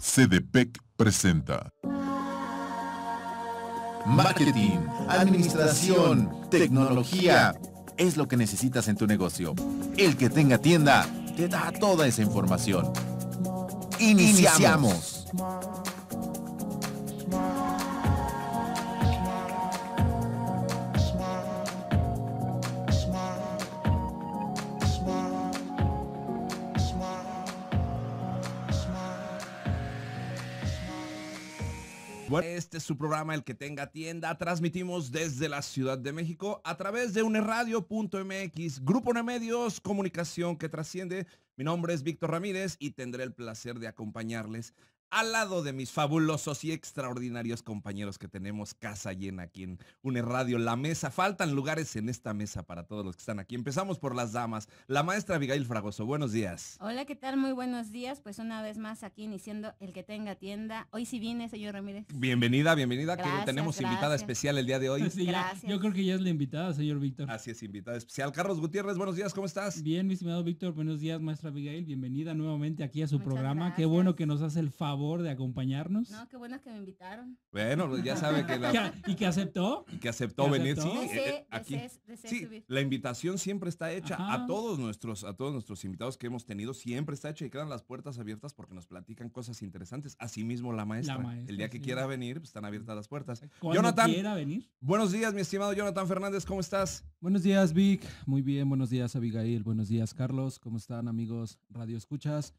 CDPEC presenta. Marketing, administración, tecnología. Es lo que necesitas en tu negocio. El que tenga tienda te da toda esa información. Iniciamos. Este es su programa El que tenga tienda. Transmitimos desde la Ciudad de México a través de uneradio.mx, Grupo de Medios, comunicación que trasciende. Mi nombre es Víctor Ramírez y tendré el placer de acompañarles al lado de mis fabulosos y extraordinarios compañeros que tenemos casa llena aquí en UNE Radio, la mesa. Faltan lugares en esta mesa para todos los que están aquí. Empezamos por las damas. La maestra Abigail Fragoso, buenos días. Hola, ¿qué tal? Muy buenos días. Pues una vez más aquí iniciando el que tenga tienda. Hoy sí viene, señor Ramírez. Bienvenida, bienvenida. que Gracias, tenemos invitada especial el día de hoy. Sí, ya. Gracias. Yo creo que ya es la invitada, señor Víctor. Así es, invitada especial. Carlos Gutiérrez, buenos días, ¿cómo estás? Bien, mi estimado Víctor, buenos días, maestra Abigail. Bienvenida nuevamente aquí a su Muchas programa. Qué bueno que nos hace el favor de acompañarnos. No, qué bueno que me invitaron. Bueno, pues ya sabe que, la- ¿Y que aceptó? que aceptó ¿Que venir. aceptó? Sí, eh, aquí. Sí, subir. la invitación siempre está hecha a todos nuestros, a todos nuestros invitados que hemos tenido, siempre está hecha y quedan las puertas abiertas porque nos platican cosas interesantes. Asimismo la maestra. maestra, el día que sí. quiera venir, pues están abiertas las puertas. Cuando Jonathan. quiera venir. Buenos días, mi estimado Jonathan Fernández, ¿cómo estás? Buenos días, Vic. Muy bien, buenos días, Abigail. Buenos días, Carlos. ¿Cómo están, amigos Radio Escuchas?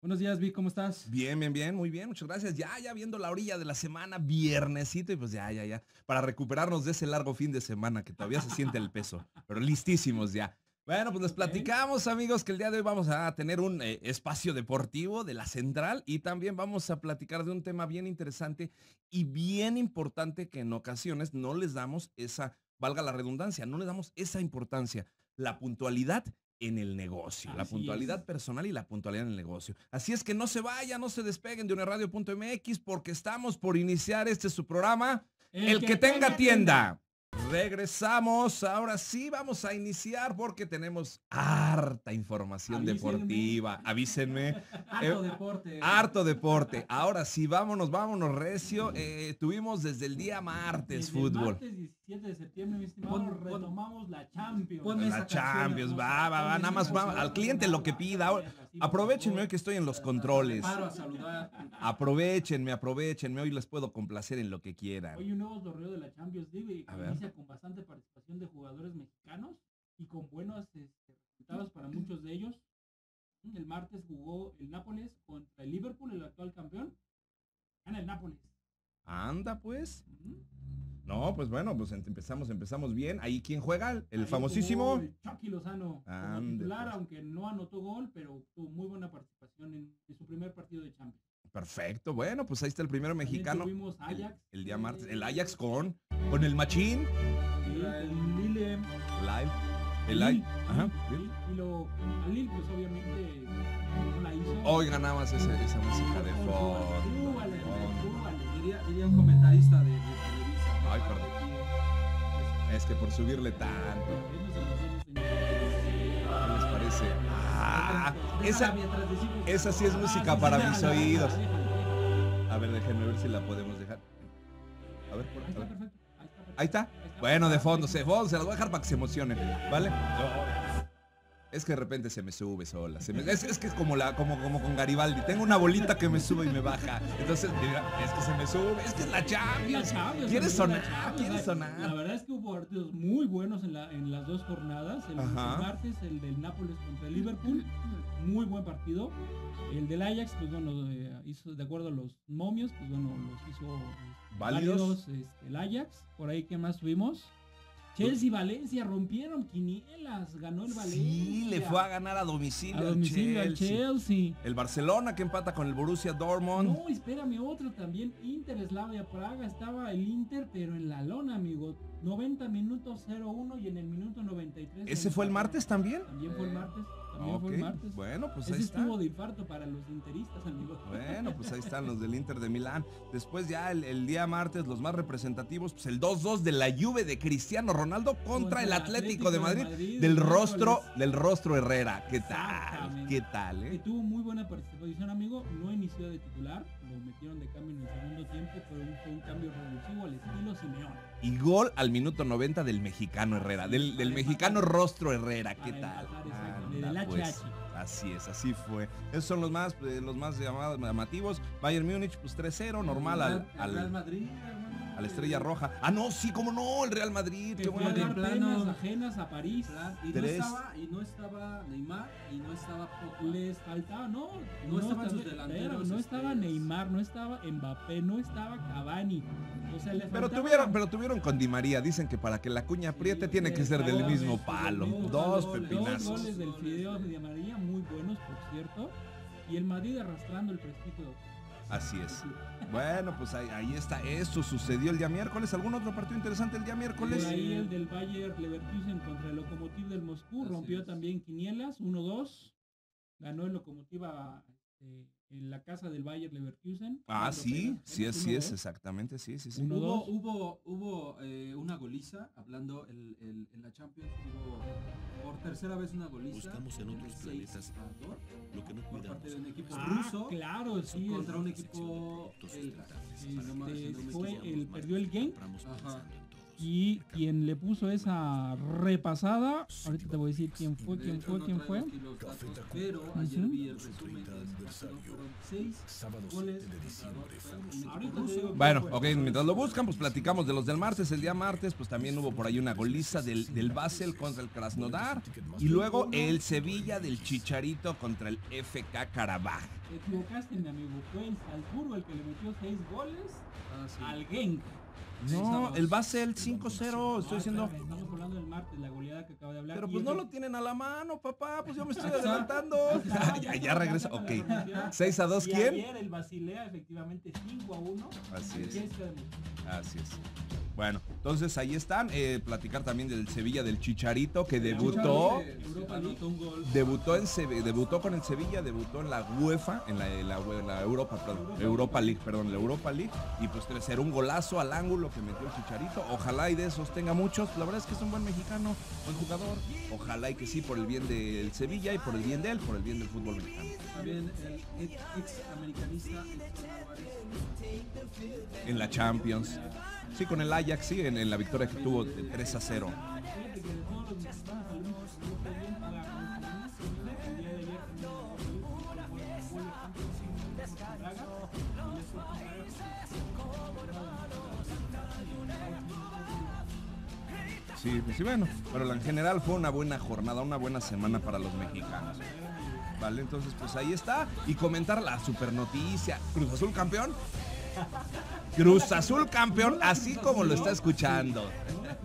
Buenos días, Vic. ¿Cómo estás? Bien, bien, bien, muy bien, muchas gracias. Ya, ya viendo la orilla de la semana, viernesito, y pues ya, ya, ya, para recuperarnos de ese largo fin de semana que todavía se siente el peso, pero listísimos ya. Bueno, pues les platicamos, amigos, que el día de hoy vamos a tener un eh, espacio deportivo de la central y también vamos a platicar de un tema bien interesante y bien importante que en ocasiones no les damos esa, valga la redundancia, no le damos esa importancia, la puntualidad en el negocio, la puntualidad es. personal y la puntualidad en el negocio. Así es que no se vayan, no se despeguen de uneradio.mx porque estamos por iniciar este su programa, El, que, tenga tienda. Regresamos, ahora sí vamos a iniciar porque tenemos harta información Avísenme. deportiva. Avísenme. Harto Eh, deporte. Harto deporte. Ahora sí, vámonos, vámonos, recio. Eh, tuvimos desde el día martes Desde el fútbol. martes 17 de septiembre, mi estimado, Pon- pon- retomamos la Champions. ponme La canción, Champions, va, va, va, nada más va, al cliente lo que pida. Aprovechenme hoy que estoy en los controles. Paro a saludar. Aprovechenme, aprovechenme. Hoy les puedo complacer en lo que quieran. Hoy un nuevo torneo de la Champions League A que inicia con bastante participación de jugadores mexicanos y con buenos este, resultados para muchos de ellos. El martes jugó el Nápoles contra el Liverpool, el actual campeón. Gana el Nápoles. Anda, pues. No, pues bueno, pues em- empezamos, empezamos bien. Ahí quién juega, el Ahí famosísimo. el Chucky Lozano como titular, pues. aunque no anotó gol, pero tuvo muy buena participación en, en su primer partido de Champions. Perfecto, bueno, pues ahí está el primero También mexicano. tuvimos El, Ajax, el día eh, martes. El Ajax con, con el Machín. sí, con Lille. Live. El Lille. Ajá. Lille, Y lo, a Lille, pues obviamente no la hizo. Oiga nada más ese- esa música de fondo. Diría un comentarista de, de Televisa. Ay, perdón. aquí, Es que por subirle tanto. ¿Qué les parece? Ah, esa, esa sí es música para mis oídos. A ver, déjenme ver si la podemos dejar. A ver, por está. Ahí está. Bueno, de fondo, se, fondo, se las voy a dejar para que se emocionen, ¿vale? Es que de repente se me sube sola. se me- es, es que es como, la, como, como con Garibaldi. Tengo una bolita que me sube y me baja. Entonces, mira, es que se me sube. Es que es la Champions. ¿Quieres sonar? Champions. ¿Quieres La- sonar? La verdad es que hubo partidos muy buenos en, la, en las dos jornadas. El, Ajá. martes, el del Nápoles contra el Liverpool, muy buen partido. El del Ajax, pues bueno, eh, hizo, de acuerdo a los momios, pues bueno, los hizo eh, ¿Válidos? este, el Ajax. Por ahí, ¿qué más tuvimos? Chelsea y Valencia rompieron quinielas, ganó el Valencia. Sí, le fue a ganar a domicilio, a domicilio al Chelsea. Chelsea. El Barcelona que empata con el Borussia Dortmund. No, espérame, otro también. Inter Slavia Praga. Estaba el Inter, pero en la lona, amigo. 90 minutos 0-1 y en el minuto 93. ¿Ese fue el martes también? También fue el martes. También fue el Ok, martes. Bueno, pues Ese ahí está. estuvo de infarto para los interistas, amigo. Bueno, pues ahí están los del Inter de Milán. Después ya el, el día martes, los más representativos, pues el 2-2 de la Juve de Cristiano Ronaldo contra, el Atlético, de Madrid, del el rostro, del rostro Herrera. ¿Qué tal? ¿Qué tal, Que eh? tuvo muy buena participación, amigo. No inició de titular, lo metieron de cambio en el segundo tiempo, pero fue un cambio revulsivo al estilo Simeone. Y gol al minuto 90 del mexicano Herrera, del, del mexicano rostro Herrera. ¿Qué tal? Pues. Así es, así fue. Esos son los más, eh, los más llamados, llamativos. Bayern Múnich, pues 3-0, normal al, El Real al, Madrid, hermano. A la Estrella Roja. Ah, no, sí, cómo no, el Real Madrid. Que Qué fue bueno a que- dar plano- penas ajenas a París. Y no, estaba, y no estaba Neymar y no estaba Pogba. Les faltaba, no, No estaban sus delanteros, pero no estaba. Neymar, no estaba Mbappé, no estaba Cavani. O sea, Pero tuvieron, pero tuvieron con Di María. Dicen que para que la cuña apriete tiene que ser del mismo palo. Dos pepinazos. Dos goles del Fideo de María, muy buenos, por cierto. Y el Madrid arrastrando el prestigio. Así es. Bueno, pues ahí, ahí está. Eso sucedió el día miércoles. ¿Algún otro partido interesante el día Por miércoles? ahí el del Bayer Leverkusen contra el Lokomotiv del Moscú Así rompió es. también quinielas, 1-2. Ganó el Lokomotiva eh, en la casa del Bayer Leverkusen. Ah, sí, penas, sí es, apenas, sí es, 1-2. exactamente, sí, sí, sí. Uno, Hubo, hubo, hubo eh, una goliza, hablando el, el- en la Champions, hubo por tercera vez una goliza. Buscamos en otros planetas lo que no por parte cuidamos. de un equipo Ah, ruso claro, sí. contra un equipo ma- este, me fue el, perdió el game Ajá. Y quien le puso esa repasada, ahorita te voy a decir quién fue, quién fue, quién fue. pero ayer vi el resumen Bueno, fue. ok, mientras lo buscan, pues platicamos de los del martes. El día martes, pues también hubo por ahí una goliza del, del Basel contra el Krasnodar. Y luego el Sevilla del Chicharito contra el FK Karabaj. Te equivocaste, mi amigo. Fue el Salzburgo el que le metió seis goles Ah, al Genk. No, el Basel 5-0, estoy Ah, diciendo. espérame, Estamos hablando del martes, la goleada que acaba de hablar. Pero pues es no el- lo tienen a la mano, papá. Pues yo me estoy adelantando. Ya, ya regresa. Ok. la información. 6 a 2, Y ¿quién? Ayer el Basilea, efectivamente, 5 a 1. Así es. Así es. Bueno, entonces ahí están. eh, platicar también del Sevilla del Chicharito que debutó. Debutó, en Seve- debutó con el Sevilla, debutó en la UEFA, en la, Europa, perdón, Europa League, perdón, la Europa League, y pues era un golazo al ángulo que metió el Chicharito. Ojalá y de esos tenga muchos. La verdad es que es un buen mexicano, buen jugador. Ojalá y que sí, por el bien del Sevilla y por el bien de él, por el bien del fútbol mexicano. También el ex, americanista. En la Champions. Sí, con el Ajax, sí, en, en la victoria que tuvo de 3 a 0. Sí, pues sí, bueno, pero en general fue una buena jornada, una buena semana para los mexicanos. Vale, entonces pues ahí está. Y comentar la super noticia. Cruz Azul campeón. Cruz Azul campeón, así como lo está escuchando.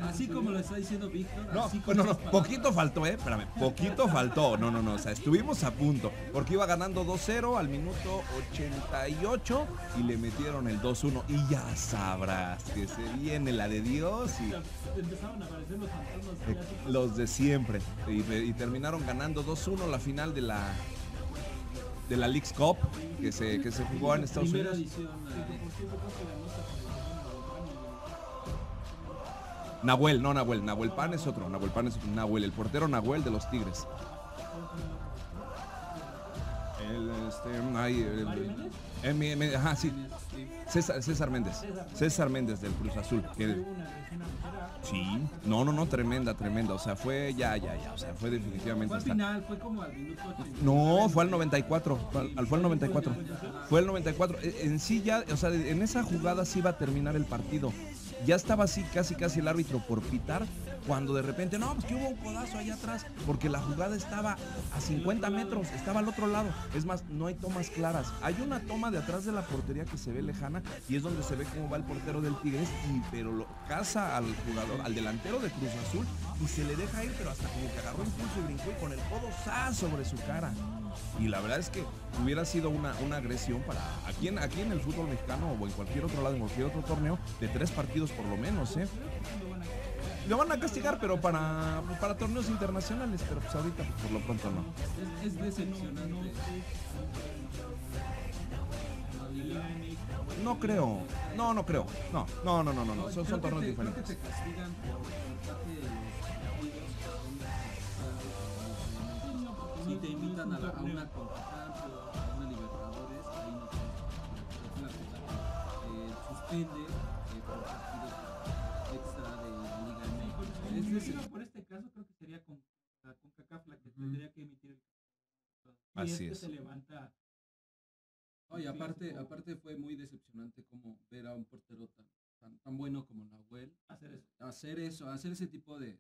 Así como lo está diciendo Víctor. No, así con no, poquito faltó, eh, espérame, poquito faltó, no, no, no, o sea, estuvimos a punto, porque iba ganando 2-0 al minuto 88 y le metieron el 2-1 y ya sabrás que se viene la de Dios y Empezaron a aparecer los fantasmas eh, los de siempre y, y terminaron ganando 2-1 la final de la de la League's Cup que se, que se jugó en Estados Primera Unidos. edición. Eh, Nahuel, no Nahuel, Nahuel Pan es otro, Nahuel Pan es otro, Nahuel, el portero Nahuel de los Tigres. El, este, ay, el- sí. César, César Méndez. César Méndez del Cruz Azul. que- sí, no, no, no, tremenda, tremenda. O sea, fue ya, ya, ya. O sea, fue definitivamente Fue final, fue como al minuto 80. No, fue al 94. Fue al, fue al 94. Fue al 94. E- En sí ya, o sea, en esa jugada sí iba a terminar el partido. Ya estaba así casi casi el árbitro por pitar cuando de repente, no, pues que hubo un codazo allá atrás, porque la jugada estaba a 50 metros, estaba al otro lado. Es más, no hay tomas claras. Hay una toma de atrás de la portería que se ve lejana y es donde se ve cómo va el portero del Tigres, y, pero lo caza al jugador, al delantero de Cruz Azul y se le deja ir, pero hasta como que agarró impulso y brincó y con el codo ¡zas! sobre su cara. Y la verdad es que hubiera sido una, una agresión para aquí en, aquí en el fútbol mexicano o en cualquier otro lado, en cualquier otro torneo, de tres partidos por lo menos, ¿eh? lo van a castigar, pero para, para torneos internacionales, pero pues ahorita pues, por lo pronto no. Es, es decepcionante. No creo. No, no creo. No, no, no, no, no. no. Son, torneos creo diferentes. que te castigan por Si te invitan a, la- a una CONCACAF o a una Libertadores, ahí no eh, suspende eh, por partidos extra de Liga MX. Es decir, por este caso, creo que sería con, la CONCACAF la que tendría que emitir el y Así este es. se levanta. Oye, aparte, aparte fue muy decepcionante como ver a un portero tan, tan, tan bueno como Nahuel hacer eso. hacer eso, hacer ese tipo de...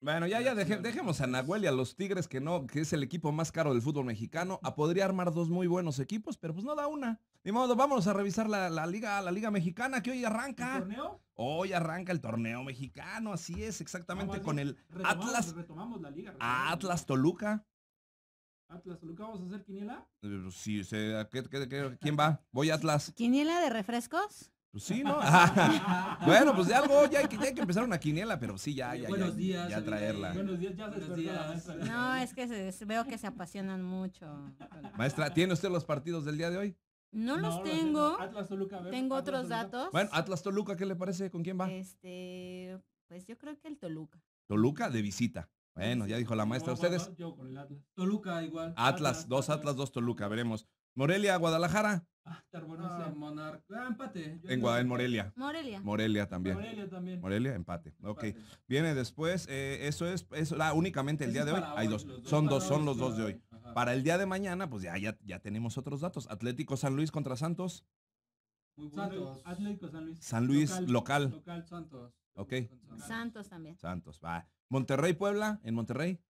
Bueno, ya, ya, deje- dejemos a Nahuel y a los Tigres, que no, que es el equipo más caro del fútbol mexicano. A podría armar dos muy buenos equipos, pero pues no da una. Ni modo, vámonos a revisar la, la liga, la liga mexicana, que hoy ¿El arranca. torneo? Hoy arranca el torneo mexicano, así es, exactamente con el Retomamos, Atlas, retomamos la liga. retomamos. Atlas Toluca. Atlas Toluca, vamos a hacer quiniela. Eh, pues Sí, o sea, ¿qué- qué- qué- ¿quién va? Voy Atlas. ¿Quiniela de refrescos? Pues sí, ¿no? bueno, pues de algo ya hay, que, ya hay que empezar una quiniela, pero sí, ya, ya, Buenos ya, días, ya Abigail. traerla. Buenos días, ya se Buenos días. maestra. No, es que se- veo que se apasionan mucho. Maestra, ¿tiene usted los partidos del día de hoy? No los No, tengo. Atlas Toluca, a ver, Tengo Atlas otros Toluca. datos. Bueno, Atlas Toluca, ¿qué le parece? ¿Con quién va? Este, pues yo creo que el Toluca. Toluca de visita. Bueno, ya dijo la maestra. Ustedes, Yo con el Atlas. Toluca igual. Atlas, Atlas, dos Atlas. Atlas, dos Toluca, veremos. Morelia, Guadalajara. Ah, estar bueno Ah, ese. Monarca. Ah, empate. Yo En, en. Morelia. Morelia. Morelia también. Morelia también. Morelia, empate. Ok. Empate. Viene después, eh, eso es, eso, ah, únicamente el día es de hoy. Hay dos. Son dos, son los dos de hoy. Ajá. Para el día de mañana, pues ya, ya, ya tenemos otros datos. Atlético San Luis contra Santos. Muy buenos. Santos. Atlético San Luis. San Luis, local. Local. Santos. Ok. Santos. Santos también. Santos, va. Monterrey, Puebla, en Monterrey.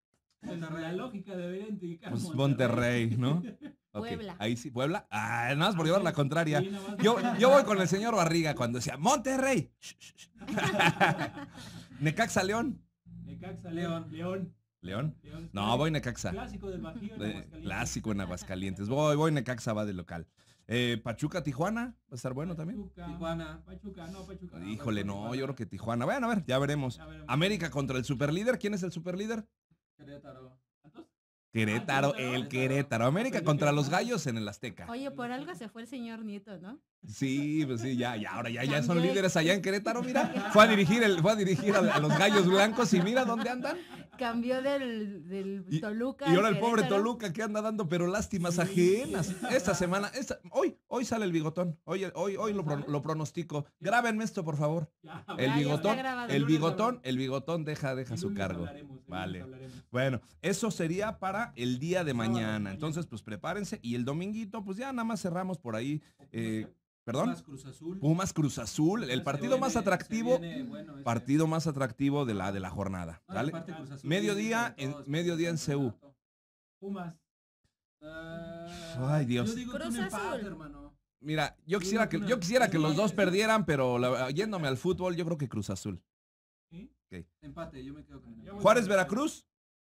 La lógica debería indicar. Pues Monterrey, ¿no? Puebla. Ahí sí, Puebla. Ah, nada más por llevar la contraria. Yo, yo voy con el señor Barriga cuando decía Monterrey. Necaxa León. Necaxa, León. León. León. León. No, voy Necaxa. Clásico del Bajío en Aguascalientes. clásico en Aguascalientes. Voy, voy Necaxa va de local. Eh, Pachuca, Tijuana. Va a estar bueno también. Pachuca. Tijuana. Pachuca, no, Pachuca. Híjole, no, yo creo que Tijuana. Bueno, a ver, ya veremos. Ya veremos. América contra el superlíder. ¿Quién es el superlíder? Querétaro. ¿Santos? Querétaro, Querétaro. el Querétaro. América contra los gallos en el Azteca. Oye, por algo se fue el señor Nieto, ¿no? Sí, pues sí, ya, ya, ahora ya, ya son líderes allá en Querétaro, mira. Fue a dirigir el, fue a dirigir a, a los gallos blancos y mira dónde andan. Cambió del, del Y- Toluca. Y ahora el pobre. Toluca que anda dando pero lástimas ajenas. Esta semana, esta, hoy, hoy sale el bigotón. Hoy, hoy, hoy lo, pro- lo pronostico. Grábenme esto, por favor. El bigotón, el bigotón, el bigotón deja, deja su cargo. Vale. Bueno, eso sería para el día de mañana. mañana. Entonces, pues prepárense. Y el dominguito, pues ya nada más cerramos por ahí. Eh, perdón. Pumas, Cruz Azul. Pumas Cruz Azul, el partido más viene- atractivo, viene bueno ese. partido más atractivo de la de la jornada. No, y ¿vale? aparte Cruz Azul Mediodía en- todos, mediodía en CU. Pumas. Ah, Ay, Dios. Yo digo que Cruz un empate, Azul. hermano. Mira, yo quisiera que yo quisiera que los dos perdieran, pero la- yéndome al fútbol, yo creo que Cruz Azul. ¿Sí? Empate, yo me quedo con el Juárez Veracruz.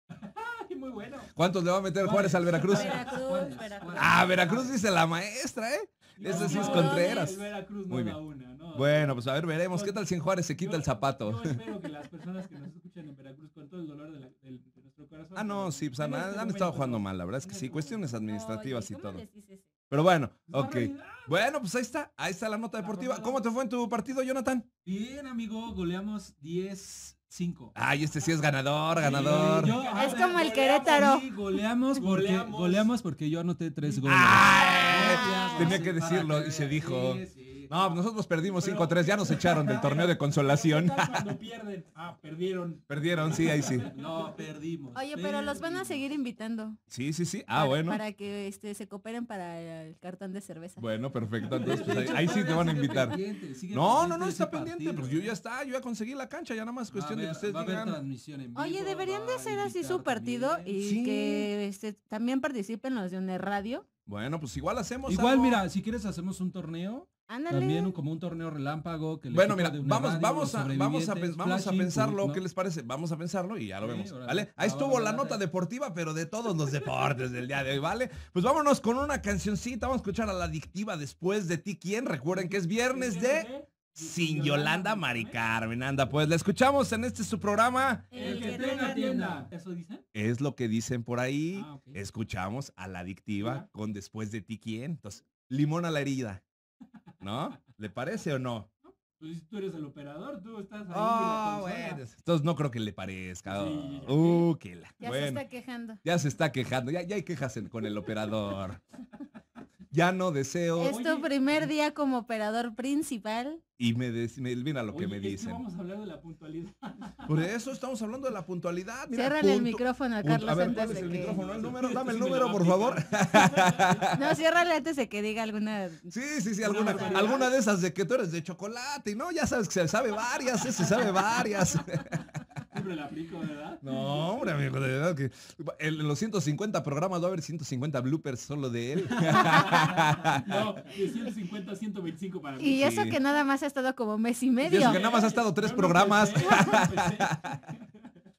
Ay, muy bueno. ¿Cuántos le va a meter Juárez al Veracruz? Veracruz, Juárez, Veracruz. Ah, Veracruz dice la maestra, ¿eh? Ese sí es Contreras. El Veracruz no Muy bien. una, ¿no? Bueno, pues a ver, veremos. ¿Qué tal si en Juárez se quita Yo- el zapato? Yo espero que las personas que nos escuchan en Veracruz con todo el dolor de, la- del- de nuestro corazón. Ah, no, pero sí, pues han, este han momento estado jugando mal, la verdad es que sí, este cuestiones administrativas Oye, y ¿cómo todo. les dices eso? Pero bueno, Es la ok. Bueno, pues ahí está, ahí está la nota deportiva. ¿Cómo te fue en tu partido, Jonathan? Bien, amigo, goleamos 10-5. Ay, este sí es ganador, ganador. Yo- Es como el goleamos, Querétaro. Sí, goleamos porque, Goleamos. goleamos porque yo anoté tres goles. Tenía que decirlo que y se dijo. Sí, sí. No, nosotros perdimos Pero- 5-3, ya nos echaron del torneo de consolación. ¿Qué tal cuando pierden? Ah, perdieron. Perdieron, sí, ahí sí. No, perdimos. Oye, pero los van a seguir invitando. Sí, sí, sí. Ah, para- bueno. Para que este, se cooperen para el cartón de cerveza. Bueno, perfecto. Entonces, pues, ahí, sí te van a invitar. pendiente, No, no, no, está pendiente. partido. Pues yo ya está, yo ya conseguí la cancha, ya nada más cuestión de que ustedes digan. transmisión en Oye, deberían de hacer así su partido también. y Sí. que este, también participen los de una radio. Bueno, pues igual hacemos Igual, algo. mira, si quieres hacemos un torneo, Ándale. también un- como un torneo relámpago. Que Bueno, mira, vamos, vamos, a, vamos, a, vamos a pensarlo. ¿qué les parece? Vamos a pensarlo y ya lo Sí, vemos, órale. ¿vale? Ahí estuvo la nota va. deportiva, pero de todos los deportes del día de hoy, ¿vale? Pues vámonos con una cancioncita, vamos a escuchar a la adictiva después de ti, ¿quién? Recuerden que es viernes de sin Yolanda Mari Carmen. Anda, pues la escuchamos en este su programa. El que tenga tienda. ¿Eso dicen? Es lo que dicen por ahí. Ah. Escuchamos a la adictiva Ya. con después de ti quién. Entonces, limón a la herida. ¿No? ¿Le parece o no? Pues tú eres el operador, tú estás ahí. en la Ah, consola. bueno. Entonces no creo que le parezca. Sí, ya Uh, que la. Ya se está quejando. ya se está quejando. Ya, ya hay quejas en- con el operador. Ya no deseo. Es tu Oye, primer día como operador principal. Y me, des- me mira lo que me dicen. vamos a hablar de la puntualidad. Por eso estamos hablando de la puntualidad. Mira, Ciérrale el micrófono a Carlos A ver, antes ¿cuál es de el que... micrófono? El número, dame el número, por favor. No, ciérrale antes de que diga alguna... Sí, sí, sí, Una alguna, alguna de esas de que tú eres de chocolate, y no, ya sabes que se sabe varias, ese sabe varias. Siempre la aplico, ¿verdad? No, hombre, amigo, de verdad que en los 150 programas va a haber 150 bloopers solo de él. No, de 150 a 125 para mí. Y eso Sí. que nada más ha estado como mes y Y medio. eso que nada más ha estado tres no programas.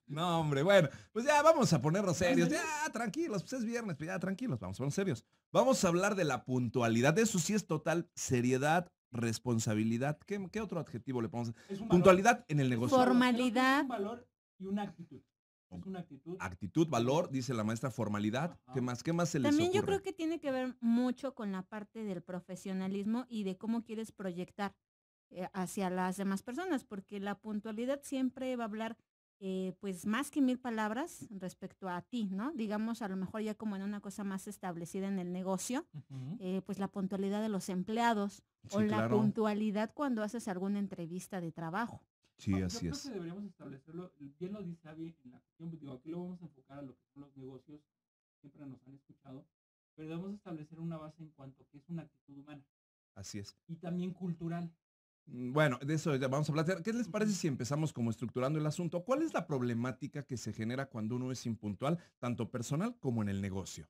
no hombre, bueno, pues ya vamos a ponernos serios. Ya, tranquilos, pues es viernes, pues ya tranquilos, vamos a ponernos serios. Vamos a hablar de la puntualidad. De eso sí es total seriedad, responsabilidad. ¿Qué, qué otro adjetivo le ponemos? Puntualidad en el negocio. Formalidad. Un valor y una actitud. Es una actitud. Actitud, valor, dice la maestra, formalidad. ¿Qué Ajá. más? ¿Qué más se les También yo creo que tiene que ver mucho con la parte del profesionalismo y de cómo quieres proyectar eh, hacia las demás personas, porque la puntualidad siempre va a hablar eh, pues más que mil palabras respecto a ti, ¿no? Digamos a lo mejor ya como en una cosa más establecida en el negocio, eh, pues la puntualidad de los empleados o la puntualidad cuando haces alguna entrevista de trabajo. Sí, No, yo así creo es. que deberíamos establecerlo, bien lo dice Abby en la cuestión, digo, aquí lo vamos a enfocar a lo que son los negocios, siempre nos han escuchado, pero debemos establecer una base en cuanto a que es una actitud humana Así es. y también cultural. Mm, Bueno, de eso ya vamos a hablar. ¿Qué les parece si empezamos como estructurando el asunto? ¿Cuál es la problemática que se genera cuando uno es impuntual, tanto personal como en el negocio?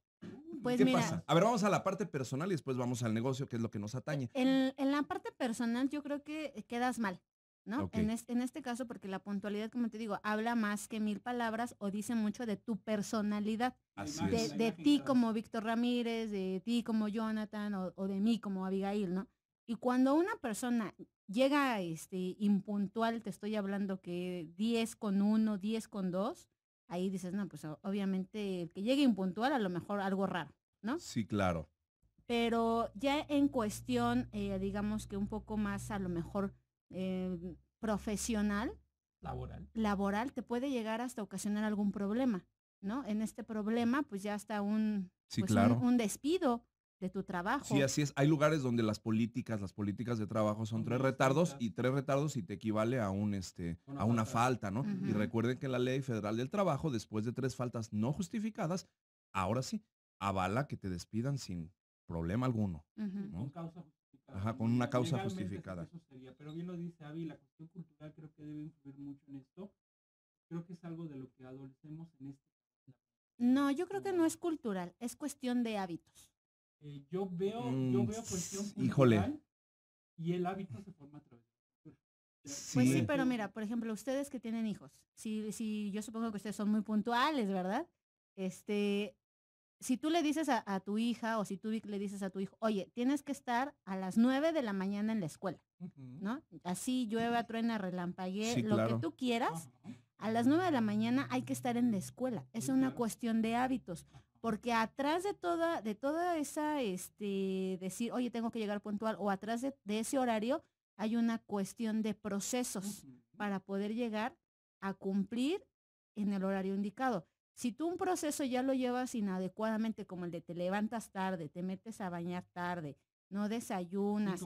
Pues ¿Qué mira, pasa? A ver, vamos a la parte personal y después vamos al negocio, que es lo que nos atañe. En, en la parte personal yo creo que quedas mal, ¿no? En, es- en este caso, porque la puntualidad, como te digo, habla más que mil palabras o dice mucho de tu personalidad, Así de, de ti como Víctor Ramírez, de ti como Jonathan o, o de mí como Abigail, ¿no? Y cuando una persona llega este, impuntual, te estoy hablando que 10 con 1, 10 con 2, ahí dices, no, pues obviamente el que llegue impuntual a lo mejor algo raro. ¿no? Sí, claro. Pero ya en cuestión, eh, digamos que un poco más a lo mejor eh, profesional, laboral. laboral, te puede llegar hasta ocasionar algún problema, ¿no? En este problema, pues ya hasta un, Sí, pues, un- claro. un, despido de tu trabajo. Sí, así es. Hay lugares donde las políticas, las políticas de trabajo son tres retardos y tres retardos y te equivale a un este Una a una falta. falta, ¿no? Y recuerden que la Ley Federal del Trabajo, después de tres faltas no justificadas, ahora sí, avala que te despidan sin problema alguno. ¿no? Con causa justificada. Ajá, con una causa Legalmente justificada. Eso sería. Pero bien lo dice Avi, la cuestión cultural creo que debe influir mucho en esto. Creo que es algo de lo que adolecemos en este. No, yo creo que no es cultural, es cuestión de hábitos. Eh, yo veo, yo Mm, veo cuestión híjole. y el hábito se forma a través de la cultura. Pues sí, pero mira, por ejemplo, ustedes que tienen hijos, si, si yo supongo que ustedes son muy puntuales, ¿verdad? Este, si tú le dices a, a tu hija o si tú le dices a tu hijo, oye, tienes que estar a las 9 de la mañana en la escuela, ¿no? Así llueva, truena, relampaguee, Sí, lo claro. que tú quieras, a las 9 de la mañana hay que estar en la escuela. Es Sí, una claro. cuestión de hábitos. Porque atrás de toda, de toda esa, este, decir, oye, tengo que llegar puntual, o atrás de, de ese horario, hay una cuestión de procesos para poder llegar a cumplir en el horario indicado. Si tú un proceso ya lo llevas inadecuadamente, como el de te levantas tarde, te metes a bañar tarde, no desayunas,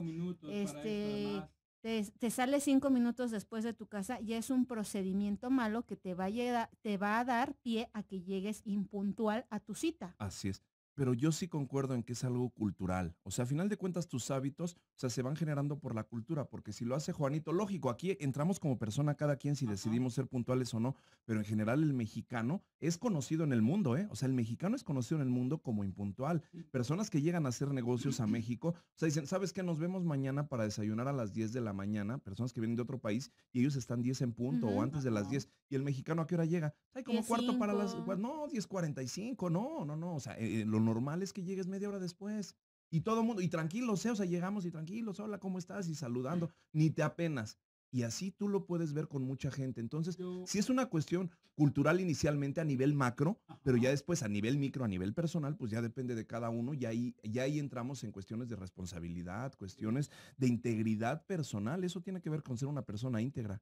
este. Te, sales cinco minutos después de tu casa, ya es un procedimiento malo que te va, a te va a dar pie a que llegues impuntual a tu cita. Así es. Pero yo sí concuerdo en que es algo cultural. O sea, a final de cuentas tus hábitos, o sea, se van generando por la cultura, porque si lo hace Juanito, lógico, aquí entramos como persona cada quien si Ajá. decidimos ser puntuales o no, pero en general el mexicano es conocido en el mundo, ¿eh? O sea, el mexicano es conocido en el mundo como impuntual. Personas que llegan a hacer negocios a México, o sea, dicen, ¿sabes qué? Nos vemos mañana para desayunar a las 10 de la mañana, personas que vienen de otro país y ellos están 10 en punto o antes de las Ajá. 10. ¿Y el mexicano a qué hora llega? Hay como cuarto para las... 10:05. cua- No, 10.45, no, no, no. O sea, eh, eh, lo normal es que llegues media hora después. Y todo el mundo, y tranquilos, ¿eh? o sea, llegamos y tranquilos, hola, ¿cómo estás? Y saludando, ni te apenas. Y así tú lo puedes ver con mucha gente. Entonces, Yo- si es una cuestión cultural inicialmente a nivel macro, pero ya después a nivel micro, a nivel personal, pues ya depende de cada uno y ahí, ya ahí entramos en cuestiones de responsabilidad, cuestiones de integridad personal. Eso tiene que ver con ser una persona íntegra.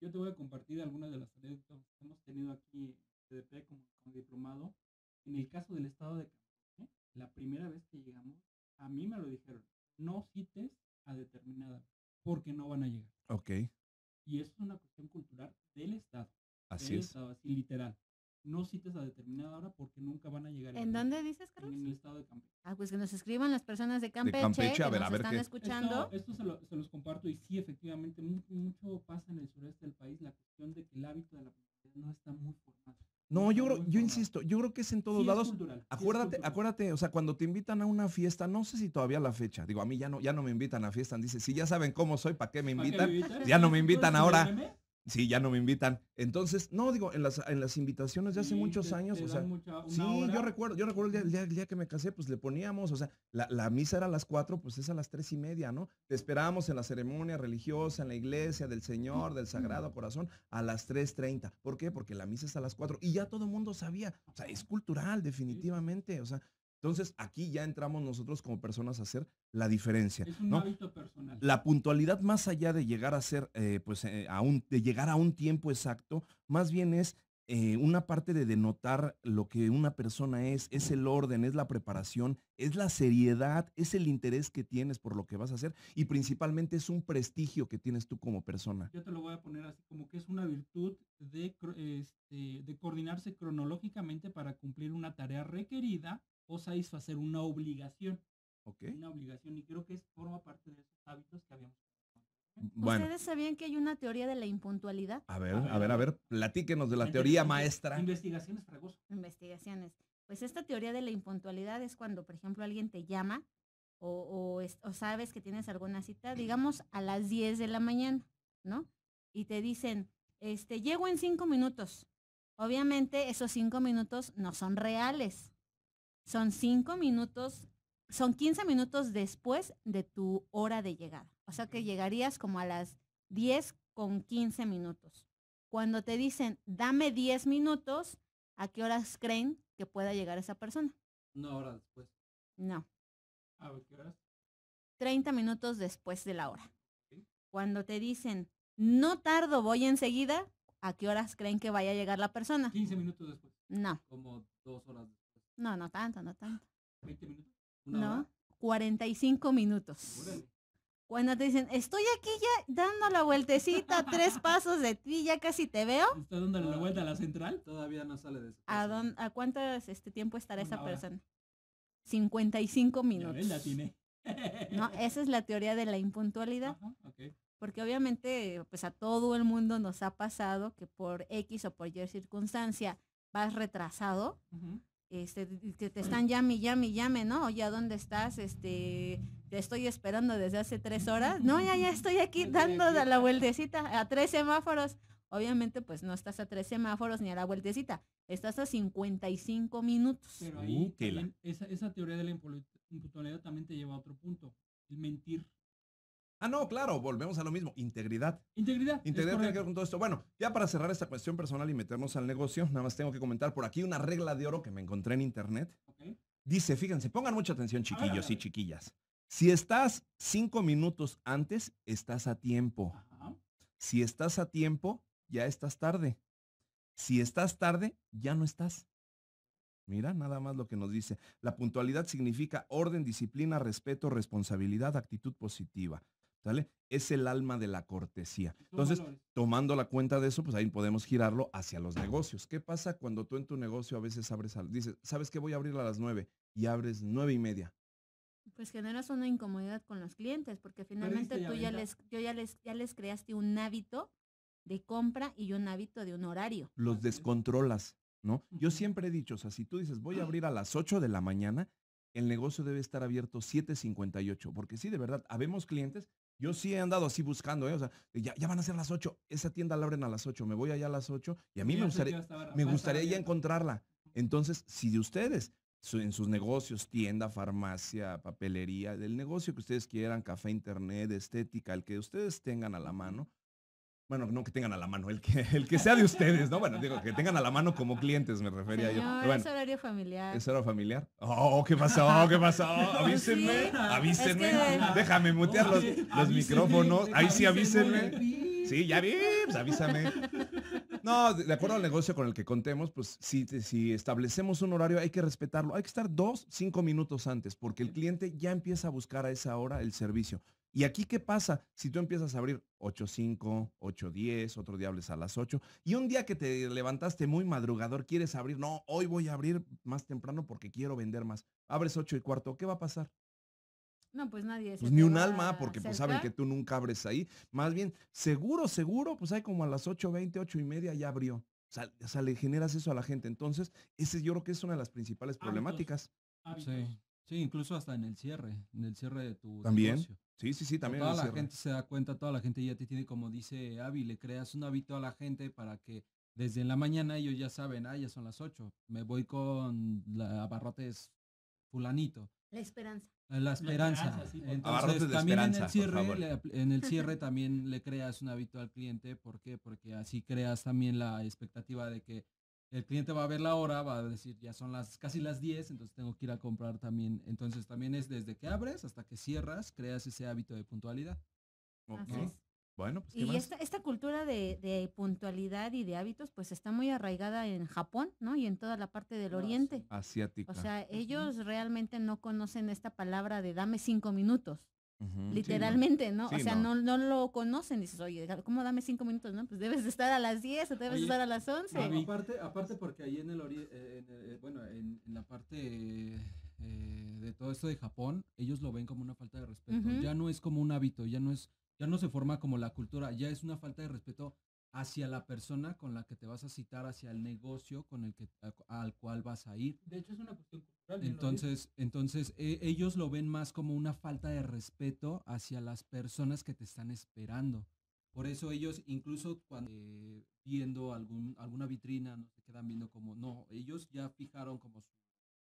Yo te voy a compartir algunas de las anécdotas que hemos tenido aquí en CDP como, como diplomado. En el caso del estado de la primera vez que llegamos, a mí me lo dijeron, no cites a determinada, porque no van a llegar. Ok, Y eso es una cuestión cultural del Estado. así del es. Estado, así literal. No cites a determinada hora porque nunca van a llegar. ¿En dónde dices, Carlos? En el estado de Campeche. Ah, pues que nos escriban las personas de Campeche, Campeche, a que ver, nos a ver están qué- escuchando. Esto, esto se, lo- se los comparto y sí, efectivamente, mu- mucho pasa en el sureste del país la cuestión de que el hábito de la no está muy formado. No, yo creo, yo insisto, yo creo que es en todos Sí lados. cultural, Acuérdate, acuérdate, o sea, cuando te invitan a una fiesta, no sé si todavía la fecha. Digo, a mí ya no, ya no me invitan a fiestas. Dice, si ya saben cómo soy, ¿para qué me ¿Para qué invitan? me invitan? Ya no me ¿Tú invitan ahora. Sí, ya no me invitan. Entonces, no, digo, en las, en las invitaciones de hace Sí, muchos te- años, te o sea, mucha- sí, yo recuerdo, yo recuerdo el día, el día- el día que me casé, pues le poníamos, o sea, la, la misa era a las cuatro, pues es a las tres y media, ¿no? Te esperábamos en la ceremonia religiosa, en la iglesia del Señor, del Sagrado Corazón, a las 3.30. ¿Por qué? Porque la misa es a las cuatro y ya todo el mundo sabía. O sea, es cultural, definitivamente. O sea, entonces aquí ya entramos nosotros como personas a hacer la diferencia, Es un ¿no? hábito personal. La puntualidad más allá de llegar a ser, eh, pues, eh, a un- de llegar a un tiempo exacto, más bien es eh, una parte de denotar lo que una persona es, es el orden, es la preparación, es la seriedad, es el interés que tienes por lo que vas a hacer y principalmente es un prestigio que tienes tú como persona. Yo te lo voy a poner así como que es una virtud de, este, de coordinarse cronológicamente para cumplir una tarea requerida o satisfacer una obligación. ¿Ok? Una obligación y creo que es, forma parte de esos hábitos que habíamos. Bueno, ¿Ustedes sabían que hay una teoría de la impuntualidad? a ver, A ver, a ver, a platíquenos de la teoría maestra. Investigaciones fragoso. Investigaciones. Pues esta teoría de la impuntualidad es cuando, por ejemplo, alguien te llama o, o es- o sabes que tienes alguna cita, digamos a las 10 de la mañana, ¿no? Y te dicen, este, llego en cinco minutos. Obviamente esos cinco minutos no son reales. Son cinco minutos, son 15 minutos después de tu hora de llegada. O sea que llegarías como a las 10 con 15 minutos. Cuando te dicen, dame 10 minutos, ¿a qué horas creen que pueda llegar esa persona? Una hora después. No, A ver, ¿qué horas? 30 minutos después de la hora. Cuando te dicen, no tardo, voy enseguida, ¿a qué horas creen que vaya a llegar la persona? 15 minutos después. No, Como dos horas después. No, no tanto, no tanto. 20 minutos. Una No, hora. 45 minutos. Órale. Cuando te dicen, estoy aquí ya dando la vueltecita, tres pasos de ti, ya casi te veo. ¿Está dándole la vuelta a la central? Todavía no sale de ¿A, dónde, a cuánto este tiempo estará Una esa hora. persona? 55 Ya minutos. ves, la atiné. No, esa es la teoría de la impuntualidad. Ajá. Porque obviamente, pues a todo el mundo nos ha pasado que por X o por Y circunstancia vas retrasado. Este, que te están llame, llame, llame, ¿no? Oye, ¿a dónde estás? Este, te estoy esperando desde hace tres horas. No, ya, ya estoy aquí dando la- vueltecita a tres semáforos. Obviamente, pues no estás a tres semáforos ni a la vueltecita. Estás a 55 minutos. Pero ahí Uh, también esa, esa teoría de la impuntualidad también te lleva a otro punto. El mentir. Ah, no, claro, volvemos a lo mismo, integridad. Integridad. Integridad tiene que ver con todo esto. Bueno, ya para cerrar esta cuestión personal y meternos al negocio, nada más tengo que comentar por aquí una regla de oro que me encontré en internet. Dice, fíjense, pongan mucha atención, ver, a chiquillos y chiquillas. Si estás cinco minutos antes, estás a tiempo. Ajá. Si estás a tiempo, ya estás tarde. Si estás tarde, ya no estás. Mira, nada más lo que nos dice. La puntualidad significa orden, disciplina, respeto, responsabilidad, actitud positiva. ¿Sale? Es el alma de la cortesía. Entonces, tomando la cuenta de eso, pues ahí podemos girarlo hacia los negocios. ¿Qué pasa cuando tú en tu negocio a veces abres, al, dices, sabes que voy a abrir a las nueve y abres nueve y media? Pues generas una incomodidad con los clientes, porque finalmente ya tú ya les, yo ya les, ya les creaste un hábito de compra y un hábito de un horario. Los descontrolas, ¿no? Yo siempre he dicho, o sea, si tú dices, voy a abrir a las 8 de la mañana, el negocio debe estar abierto 7.58, porque sí, de verdad, habemos clientes, yo sí he andado así buscando, ¿eh? o sea, ya, ya van a ser las 8, esa tienda la abren a las 8, me voy allá a las 8 y a mí me gustaría, me gustaría ya encontrarla. Entonces, si de ustedes su- en sus negocios, tienda, farmacia, papelería, del negocio que ustedes quieran, café, internet, estética, el que ustedes tengan a la mano. Bueno, no que tengan a la mano, el que, el que sea de ustedes, ¿no? Bueno, digo, que tengan a la mano como clientes, me refería yo. Señor, Pero bueno, es horario familiar. ¿Es hora familiar? Oh, ¿qué pasó? ¿Qué pasó? Avísenme, Sí. avísenme. Es que- Déjame mutear los, los micrófonos. Ahí sí avísenme. Sí, ya vi, pues avísame. No, de de acuerdo al negocio con el que contemos, pues si, si establecemos un horario hay que respetarlo. Hay que estar dos, cinco minutos antes, porque el cliente ya empieza a buscar a esa hora el servicio. Y aquí, ¿qué pasa? Si tú empiezas a abrir 8.05, 8.10, otro día hables a las 8, y un día que te levantaste muy madrugador, quieres abrir, no, hoy voy a abrir más temprano porque quiero vender más. Abres 8 y cuarto, ¿qué va a pasar? No, pues nadie. Pues ni un alma, porque pues saben que tú nunca abres ahí. Más bien, seguro, seguro, pues hay como a las 8.20, 8 y media ya abrió. O sea, o sea, le generas eso a la gente. Entonces, ese yo creo que es una de las principales Hábitos. problemáticas. Hábitos. Sí, sí, incluso hasta en el cierre, en el cierre de tu También, negocio. Sí, sí, sí, también. toda el la cierre. gente se da cuenta, toda la gente ya te tiene, como dice Avi, le creas un hábito a la gente para que desde la mañana ellos ya saben, ah, ya son las 8, me voy con la abarrotes fulanito. La esperanza. eh, La esperanza. sí, Entonces, de también en esperanza, el por cierre, le en el cierre también le creas un hábito al cliente. ¿Por qué? Porque así creas también la expectativa de que el cliente va a ver la hora, va a decir, ya son las casi las 10, entonces tengo que ir a comprar también. Entonces también es desde que abres hasta que cierras, creas ese hábito de puntualidad. Así es. Bueno, pues, ¿qué Y más? esta, esta cultura de, de puntualidad y de hábitos, pues está muy arraigada en Japón, ¿no? Y en toda la parte del Ah, oriente. Asiática. O sea, ellos realmente no conocen esta palabra de dame cinco minutos, Ujú, sí, no. literalmente, ¿no? Sí, o sea, no. no. no lo conocen. Dices, oye, ¿cómo dame cinco minutos, no? Pues debes de estar a las 10 o debes Oye, estar a las 11. No, aparte, aparte porque ahí en el ori- eh, en el- eh, bueno, en, en la parte eh, de todo esto de Japón, ellos lo ven como una falta de respeto. Ya no es como un hábito, ya no es, ya no se forma como la cultura, ya es una falta de respeto hacia la persona con la que te vas a citar, hacia el negocio con el que al cual vas a ir. De hecho, es una cuestión cultural. Entonces, entonces eh, ellos lo ven más como una falta de respeto hacia las personas que te están esperando. Por eso ellos, incluso cuando eh, viendo algún, alguna vitrina, no se quedan viendo como, no, ellos ya fijaron como su,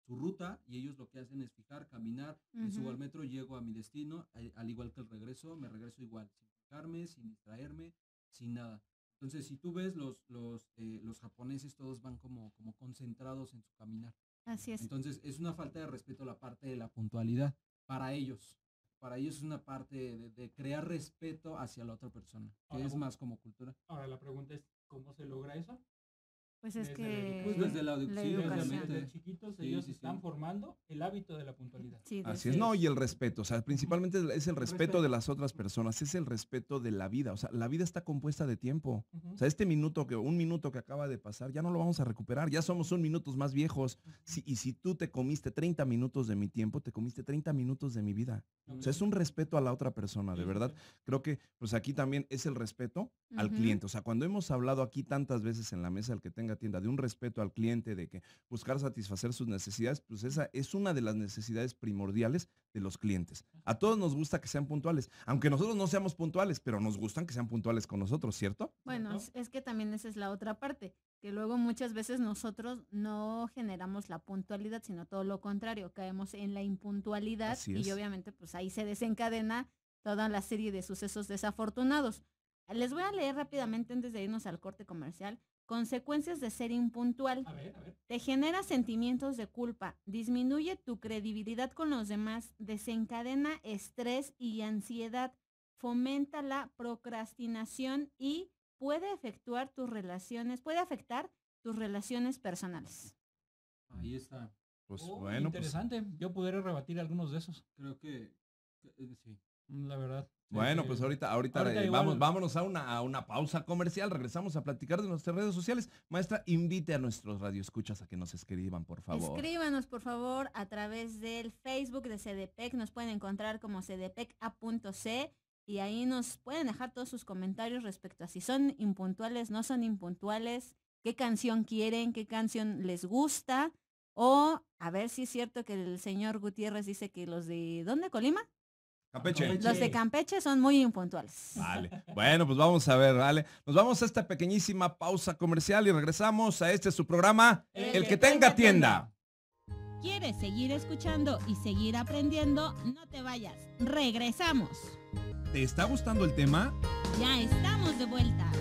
su ruta y ellos lo que hacen es fijar, caminar, me subo Ujú. al metro, llego a mi destino, al, al igual que el regreso, me regreso igual, sin fijarme, sin distraerme, sin nada. Entonces, si tú ves, los, los, eh, los japoneses todos van como, como concentrados en su caminar. Así es. Entonces, es una falta de respeto la parte de la puntualidad para ellos. Para ellos es una parte de, de crear respeto hacia la otra persona, que Ahora, es más como cultura. Ahora la pregunta es, ¿cómo se logra eso? Pues es desde que. Pues desde la edu- la sí, educación. Desde chiquitos Sí, ellos sí, sí. están formando el hábito de la puntualidad. Sí, Así es, no, y el respeto, o sea, principalmente es el respeto Respeto. de las otras personas, es el respeto de la vida, o sea, la vida está compuesta de tiempo. O sea, este minuto que un minuto que acaba de pasar, ya no lo vamos a recuperar, ya somos un minutos más viejos. Si- y si tú te comiste 30 minutos de mi tiempo, te comiste 30 minutos de mi vida. O sea, es un respeto a la otra persona, de Sí, verdad. sí. Creo que pues aquí también es el respeto al cliente. O sea, cuando hemos hablado aquí tantas veces en la mesa el que tenga tienda de un respeto al cliente, de que buscar satisfacer sus necesidades, pues esa es una de las necesidades primordiales de los clientes. A todos nos gusta que sean puntuales, aunque nosotros no seamos puntuales, pero nos gustan que sean puntuales con nosotros, ¿cierto? Bueno, es, que también esa es la otra parte, que luego muchas veces nosotros no generamos la puntualidad, sino todo lo contrario, caemos en la impuntualidad y obviamente pues ahí se desencadena toda la serie de sucesos desafortunados. Les voy a leer rápidamente antes de irnos al corte comercial. Consecuencias de ser impuntual. A ver, a ver. Te genera sentimientos de culpa, disminuye tu credibilidad con los demás, desencadena estrés y ansiedad, fomenta la procrastinación y puede efectuar tus relaciones, puede afectar tus relaciones personales. Ahí está. Pues Oh, bueno, pues, interesante. Yo pudiera rebatir algunos de esos, Creo que, que- eh, sí. La verdad. Bueno, Sí, pues ahorita, ahorita, Ahorita eh, vamos, vámonos a una, a una pausa comercial. Regresamos a platicar de nuestras redes sociales. Maestra, invite a nuestros radioescuchas a que nos escriban, por favor. Escríbanos, por favor, a través del Facebook de CDPEC. Nos pueden encontrar como cdpec.c y ahí nos pueden dejar todos sus comentarios respecto a si son impuntuales, no son impuntuales, qué canción quieren, qué canción les gusta. O a ver si es cierto que el señor Gutiérrez dice que los de ¿dónde? Colima? Campeche. Campeche. Los de Campeche son muy impuntuales. Vale. Bueno, pues vamos a ver, vale. Nos vamos a esta pequeñísima pausa comercial y regresamos a este su programa, El, que tenga tienda. ¿Quieres seguir escuchando y seguir aprendiendo? No te vayas. Regresamos. ¿Te está gustando el tema? Ya estamos de vuelta.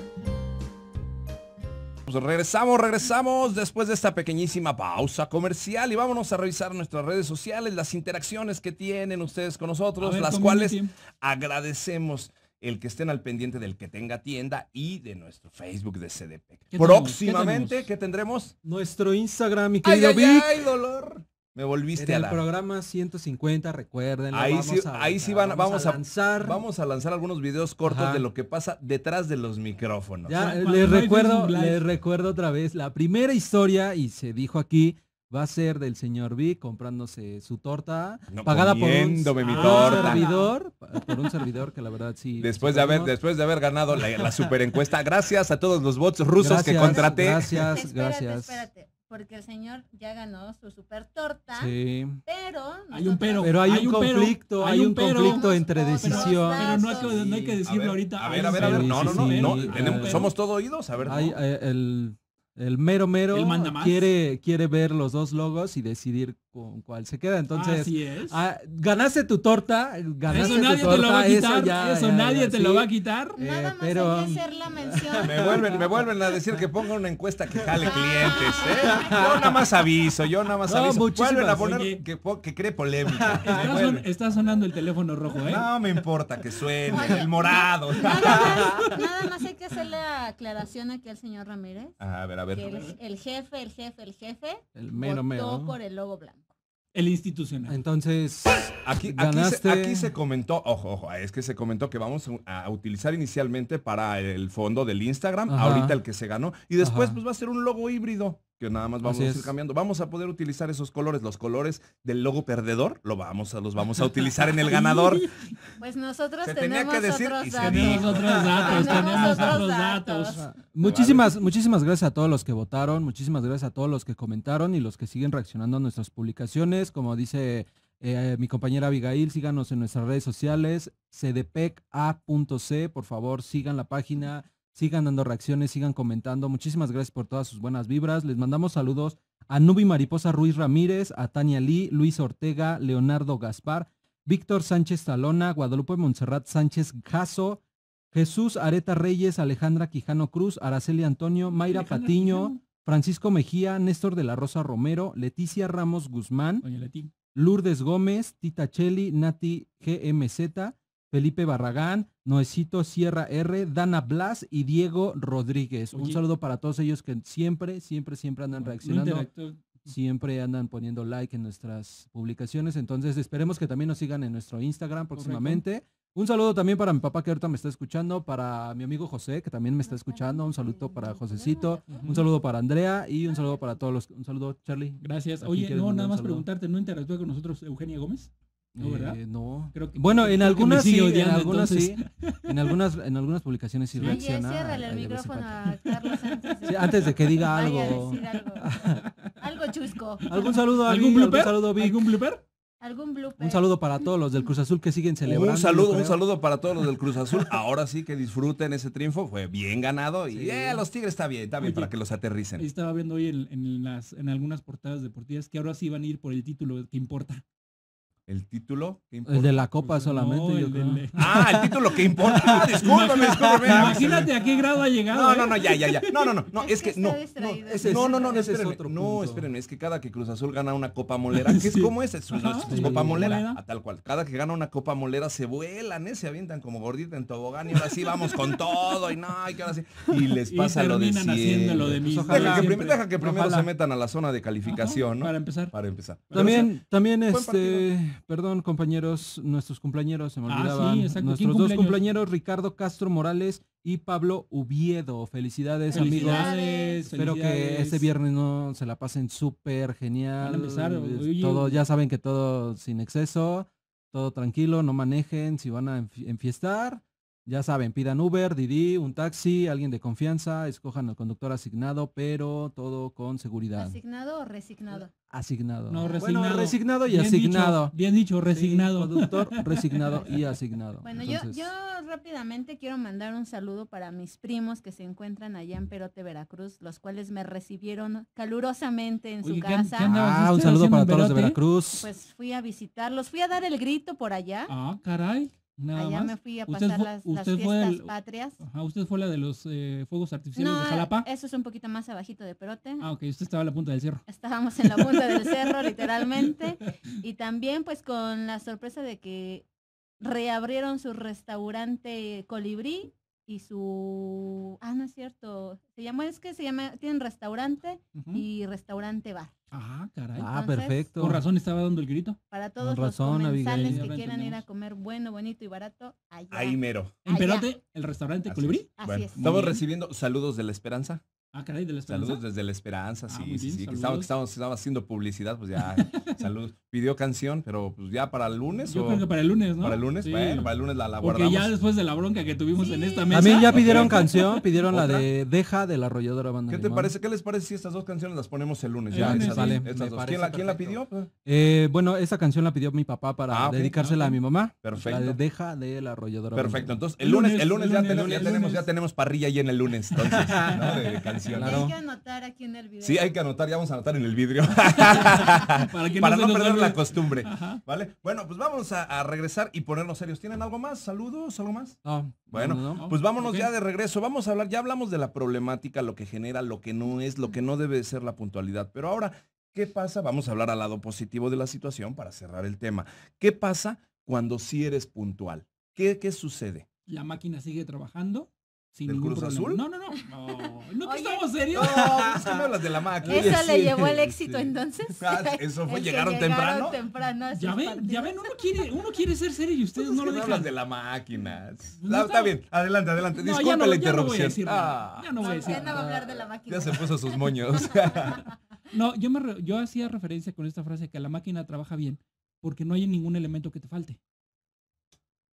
Regresamos, regresamos después de esta pequeñísima pausa comercial y vámonos a revisar nuestras redes sociales, las interacciones que tienen ustedes con nosotros, ver, las cuales agradecemos el que estén al pendiente del que tenga tienda y de nuestro Facebook de CDP. ¿Qué Próximamente? ¿qué tendremos? Nuestro Instagram, mi ¡Ay, querido ay, Vic. ay, dolor! Me volviste En a el la... programa 150, recuerden. Ahí sí- ahí sí van- vamos a- lanzar. Vamos a lanzar algunos videos cortos Ajá. de lo que pasa detrás de los micrófonos. Ya, O sea, cuando les recuerdo, les recuerdo otra vez, la primera historia, y se dijo aquí, va a ser del señor Vic comprándose su torta, No, pagada por un, mi torta. servidor, por un servidor que la verdad sí. Después de haber, después de haber ganado la, la super encuesta, gracias a todos los bots rusos que contraté. Gracias, espérate, gracias. espérate, porque el señor ya ganó su super torta, Sí. pero Hay un pero. Pero hay, Hay un un pero, conflicto, hay un pero. conflicto entre decisión. Pero no hay que, no hay que A decirlo ver, ahorita. A ver, a ver, a ver. No, no, no. Sí, no, sí, tenemos- sí. somos todo oídos. A ver. Hay, no. eh, el, el mero mero ¿El manda más? quiere, quiere ver los dos logos y decidir con cuál se queda. Entonces, Así es. ah, ganaste tu torta, ganaste eso nadie tu te lo va a eso quitar. ya- Eso, ya- nadie ya, te sí. lo va a quitar. Nada Eh, más pero, hay um, que hacer la mención. Me vuelven, me vuelven a decir que ponga una encuesta que jale clientes, ¿eh? Yo nada más aviso, yo nada más No, aviso. muchísimas. Vuelven a poner Oye. que, que cree polémica. Está, son- vuelven. está sonando el teléfono rojo, ¿eh? No me importa que suene, Oye, el morado. Nada más, nada más hay que hacer la aclaración aquí al señor Ramírez. A ver, a Que ver. el, el jefe, el jefe, el jefe El mero votó mero. por el logo blanco. El institucional. Entonces, Aquí, aquí, se, Ganaste. aquí se comentó, ojo, ojo, es que se comentó que vamos a utilizar inicialmente para el fondo del Instagram, Ajá. ahorita el que se ganó, y después Ajá. pues va a ser un logo híbrido, que nada más vamos Así a ir es. cambiando. Vamos a poder utilizar esos colores, los colores del logo perdedor, lo vamos a, los vamos a utilizar en el ganador. Pues nosotros Se tenía tenemos que decir otros datos. Tenemos otros datos, tenemos otros datos. muchísimas, muchísimas gracias a todos los que votaron, muchísimas gracias a todos los que comentaron y los que siguen reaccionando a nuestras publicaciones. Como dice eh, mi compañera Abigail, síganos en nuestras redes sociales, cdpec.a.c, por favor, sigan la página, sigan dando reacciones, sigan comentando. Muchísimas gracias por todas sus buenas vibras. Les mandamos saludos a Nubi Mariposa Ruiz Ramírez, a Tania Lee, Luis Ortega, Leonardo Gaspar, Víctor Sánchez Talona, Guadalupe Montserrat Sánchez Jasso, Jesús Areta Reyes, Alejandra Quijano Cruz, Araceli Antonio, Mayra Alejandra Patiño, Quijano. Francisco Mejía, Néstor de la Rosa Romero, Leticia Ramos Guzmán, Leti. Lourdes Gómez, Tita Cheli, Nati GMZ, Felipe Barragán, Noecito Sierra R, Dana Blas y Diego Rodríguez. Un saludo para todos ellos que siempre, siempre, siempre andan reaccionando siempre andan poniendo like en nuestras publicaciones. Entonces esperemos que también nos sigan en nuestro Instagram próximamente. Un saludo también para mi papá que ahorita me está escuchando, para mi amigo José que también me está escuchando. Un saludo para Josecito, un saludo para Andrea y un saludo para todos los. Un saludo, Charlie. Gracias. ¿A quién Oye, no, nada más saludo? preguntarte, ¿no interactúa con nosotros Eugenia Gómez? No, ¿verdad? Eh, no. Creo que- Bueno, en creo que me algunas sí, en algunas sí. En algunas, en algunas publicaciones sí reacciona. el micrófono a Carlos antes de, Sí, antes de que diga a algo. algo. Algo chusco. ¿Algún saludo, ¿Algún Algún blooper? saludo, Vic? ¿Algún blooper? Algún blooper. Un saludo para todos los del Cruz Azul que siguen celebrando. Un saludo, un saludo para todos los del Cruz Azul. Ahora sí que disfruten ese triunfo. Fue bien ganado. Y Sí. eh, los Tigres está bien, está bien Oye, para que los aterricen. Estaba viendo hoy en, en las, en algunas portadas deportivas que ahora sí van a ir por el título que importa. El título. ¿qué El de la copa solamente, No, yo el creo. Ah, el título que importa. Ah, discúlpame, discúlpame. Imagínate a qué grado ha llegado. No, ¿eh? no, no, ya, ya, ya. No, no, no, no, Es es que que no. No, ese- no, no, no, no, ese es No, punto. espérenme, es que cada que Cruz Azul gana una copa molera, ¿qué es Sí. como es? Es, es- Ajá. es Sí. copa molera, Molera. a tal cual. Cada que gana una copa molera se vuelan, ¿eh? Se avientan como gordita en tobogán y ahora sí vamos con todo y no, y que ahora sí. Y les Y pasa lo de terminan haciendo lo de siempre. mis. ojalá. Deja que, siempre. prim- deja que primero Ojalá. se metan a la zona de calificación, ¿no? Para empezar. Para empezar. También, también este, perdón compañeros, nuestros cumpleaños, se me Ah, sí, olvidaban. exacto. ¿Quién Nuestros dos cumpleaños, Ricardo Castro Morales y Pablo Uviedo. Felicidades, amigos. Felicidades. Espero que este viernes no se la pasen súper genial. Van a empezar, Es oye. todo, ya saben que todo sin exceso, todo tranquilo, no manejen, si van a enfi- enfiestar, Ya saben, pidan Uber, Didi, un taxi, alguien de confianza, escojan al conductor asignado, pero todo con seguridad. ¿Asignado o resignado? Asignado. No, Bueno, resignado. resignado y Bien dicho, asignado. bien dicho, Sí, resignado. conductor, resignado y asignado. Bueno, Entonces, yo, yo rápidamente quiero mandar un saludo para mis primos que se encuentran allá en Perote, Veracruz, los cuales me recibieron calurosamente en su Oye, ¿qué an- casa. qué Ah, un saludo para todos los de? Veracruz. Pues fui a visitarlos, fui a dar el grito por allá. Ah, caray. Nada allá más. me fui a pasar las, fiestas el- patrias. Ajá, ¿usted fue la de los eh, fuegos artificiales No, de Jalapa? eso es un poquito más abajito de Perote. Ah, ok, usted estaba a la punta del cerro. Estábamos en la punta del cerro, literalmente. Y también pues con la sorpresa de que reabrieron su restaurante Colibrí y su... Ah, no es cierto. Se llama, es que se llama, tienen restaurante y restaurante bar. Ah, caray. Ah, entonces, perfecto. Con razón estaba dando el grito. Para todos razón, los comensales Abigail. que quieran ir a comer bueno, bonito y barato, allá. Ahí mero. En. Perote, el restaurante Así Colibrí. es. Así Bueno, es. estamos bien. recibiendo saludos de la esperanza. Ah, caray, de la esperanza. Saludos desde la esperanza, Ah, sí, sí, sí. Que que estamos, estamos haciendo publicidad, pues ya, saludos. Pidió canción, pero pues ya para el lunes Yo o creo que para el lunes, ¿no? para el lunes, Sí. bueno, para el lunes la, la Porque guardamos. ya después de la bronca que tuvimos en esta mesa. También ya pidieron canción, pidieron la de Deja de la arrolladora banda. ¿Qué te Limón. parece? ¿Qué les parece si estas dos canciones las ponemos el lunes? El Ya, lunes, esas, vale, esas me dos. parece ¿Quién la, quién la pidió? Eh, bueno, esa canción la pidió mi papá para Ah, dedicársela ah, a mi mamá. Perfecto. La de Deja de la arrolladora banda. Perfecto, entonces el El lunes, lunes, el lunes, ya, lunes, tenemos, ya tenemos, ya tenemos parrilla ahí en el lunes, entonces, ¿no? De canción. Claro. Hay que anotar aquí en el video. Sí, hay que anotar, ya vamos a anotar en el vidrio. Para no perder olvide. Costumbre. Ajá. ¿Vale? Bueno, pues vamos a, a regresar y ponernos serios. ¿Tienen algo más? ¿Saludos? ¿Algo más? No, Bueno, no, no. Pues vámonos ya de regreso. Vamos a hablar, ya hablamos de la problemática, lo que genera, lo que no es, lo que no debe de ser la puntualidad. Pero ahora, ¿qué pasa? Vamos a hablar al lado positivo de la situación para cerrar el tema. ¿Qué pasa cuando sí eres puntual? ¿Qué, qué sucede? La máquina sigue trabajando sin ¿Del ningún Cruz problema. Azul? No, no, no. No, ¿No que estamos serios. No, es que me hablas de la máquina. ¿Eso le llevó el sí. éxito entonces? Ah, eso fue, El que ¿llegaron temprano? temprano Ya ven, partidos. ya ven, uno quiere, uno quiere ser serio y ustedes es no lo dejan. hablas de la máquina. No está bien, adelante, adelante. No, Disculpe ya no, la ya no voy a interrupción. decir nada. Ah, Ya no voy a decir Ya no va a hablar de la máquina. ya se puso sus moños. No, yo, me re- yo hacía referencia con esta frase que la máquina trabaja bien porque no hay ningún elemento que te falte.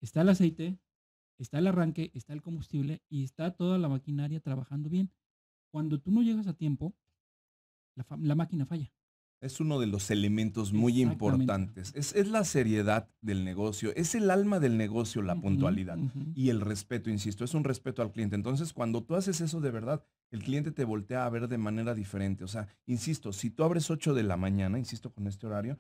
Está el aceite, está el arranque, está el combustible y está toda la maquinaria trabajando bien. Cuando tú no llegas a tiempo, la, máquina falla. Es uno de los elementos muy importantes. Es, es la seriedad del negocio, es el alma del negocio, la puntualidad. Y el respeto, insisto, es un respeto al cliente. Entonces, cuando tú haces eso de verdad, el cliente te voltea a ver de manera diferente. O sea, insisto, si tú abres 8 de la mañana, insisto con este horario,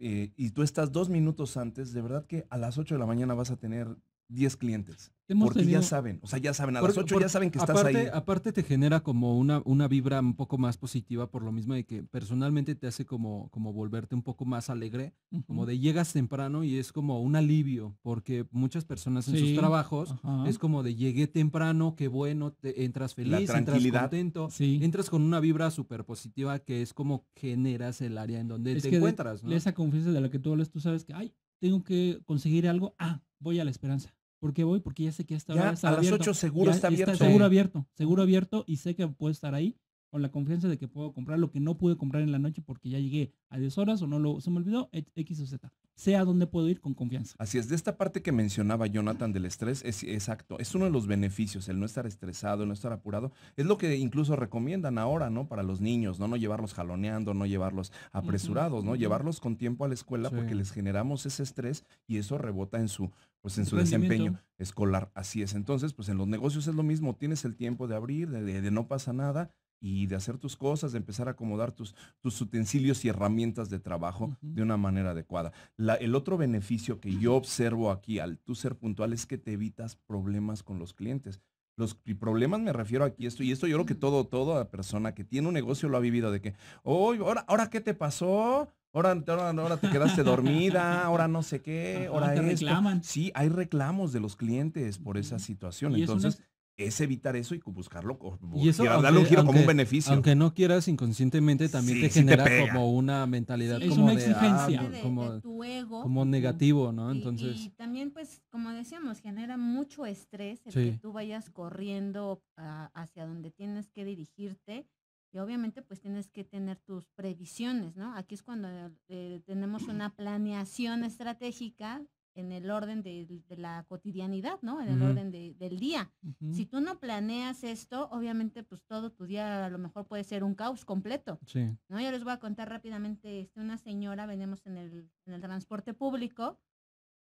eh, y tú estás dos minutos antes, de verdad que a las 8 de la mañana vas a tener 10 clientes. Hemos Porque tenido- ya saben, o sea, ya saben, a las 8 por- ya saben que estás aparte, ahí. Aparte te genera como una, una vibra un poco más positiva por lo mismo de que personalmente te hace como, como volverte un poco más alegre, como de llegas temprano y es como un alivio, porque muchas personas en Sí, sus trabajos Ajá. es como de llegué temprano, qué bueno, te, entras feliz, entras tranquilidad. contento, Sí. entras con una vibra súper positiva que es como generas el área en donde es te que de- encuentras, ¿no? esa confianza de la que tú hablas, tú sabes que, ay, tengo que conseguir algo, ah, voy a la esperanza. ¿Por qué voy? Porque ya sé que hasta Ya, ahora está a las abierto. 8 seguro Ya está abierto. seguro abierto, seguro abierto y sé que puedo estar ahí con la confianza de que puedo comprar lo que no pude comprar en la noche porque ya llegué a 10 horas o no lo, se me olvidó, e- X o Z. Sé a dónde puedo ir con confianza. Así es, de esta parte que mencionaba Jonathan del estrés, es exacto, es uno de los beneficios, el no estar estresado, el no estar apurado, es lo que incluso recomiendan ahora, ¿no? Para los niños, ¿no? No llevarlos jaloneando, no llevarlos apresurados, ¿no? Llevarlos con tiempo a la escuela Sí. porque les generamos ese estrés y eso rebota en su, pues en su desempeño escolar. Así es. Entonces, pues en los negocios es lo mismo, tienes el tiempo de abrir, de, de- de no pasa nada y de hacer tus cosas, de empezar a acomodar tus, tus utensilios y herramientas de trabajo de una manera adecuada. La- el otro beneficio que yo observo aquí al tú ser puntual es que te evitas problemas con los clientes. Los problemas me refiero aquí esto, y esto yo creo que todo, toda persona que tiene un negocio lo ha vivido de que, oh, ahora, ahora qué te pasó, ahora, ahora, ahora te quedaste dormida, ahora no sé qué, ahora te esto". reclaman. Sí, hay reclamos de los clientes por esa situación. Y es una- Entonces, es evitar eso y buscarlo, Y eso, gira- darle un aunque- giro como un aunque- beneficio. Aunque no quieras inconscientemente también Sí, te sí te genera como una mentalidad Sí, Es como una de, ah, exigencia. De- como, de tu ego. como negativo, ¿no? Y- Entonces, Y, también, pues, como decíamos, genera mucho estrés el Sí. que tú vayas corriendo a- hacia donde tienes que dirigirte. Y obviamente, pues, tienes que tener tus previsiones, ¿no? Aquí es cuando eh, tenemos una planeación estratégica en el orden de, de la cotidianidad, ¿no? En el Ujú. orden de- del día. Ujú. Si tú no planeas esto, obviamente pues todo tu día a lo mejor puede ser un caos completo. Sí. ¿no? Yo les voy a contar rápidamente, este, una señora, venimos en el, en el transporte público